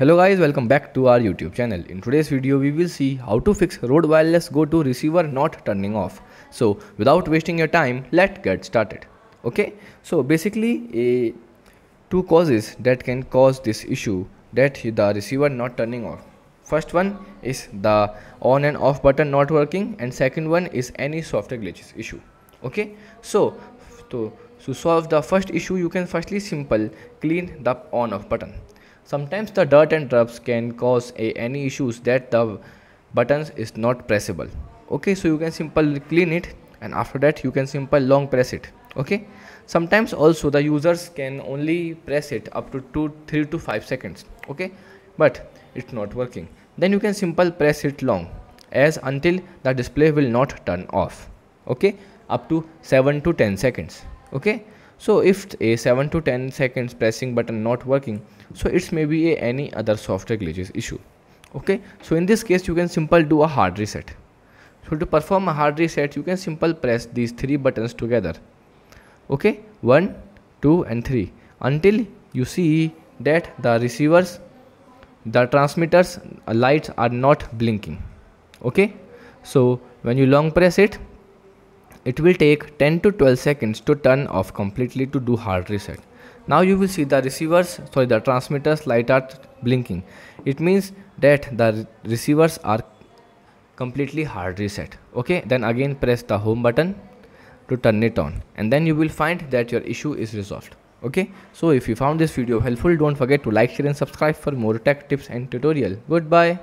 Hello guys, welcome back to our YouTube channel. In today's video, we will see how to fix Rode Wireless Go 2 receiver not turning off. So without wasting your time, let's get started. Okay, so basically two causes that can cause this issue that the receiver not turning off. First one is the on and off button not working and second one is any software glitches issue. Okay, so to, to solve the first issue, you can firstly simple clean the on off button Sometimes the dirt and drops can cause a, any issues that the buttons is not pressable. Okay, so you can simply clean it and after that you can simply long press it. Okay, sometimes also the users can only press it up to 2 3 to 5 seconds. Okay, but it's not working. Then you can simply press it long as until the display will not turn off. Okay, up to 7 to 10 seconds. Okay, so if a 7 to 10 seconds pressing button not working so it's maybe a any other software glitches issue. Okay? So in this case you can simple do a hard reset. So to perform a hard reset you can simple press these three buttons together. Okay? 1 2 and 3 until you see that the receivers the transmitters uh, lights are not blinking. Okay? So when you long press it it will take 10 to 12 seconds to turn off completely to do hard reset. Now you will see the receivers sorry the transmitters light are blinking. It means that the receivers are completely hard reset. Okay then again press the home button to turn it on and then you will find that your issue is resolved. Okay so if you found this video helpful don't forget to like share and subscribe for more tech tips and tutorial. Goodbye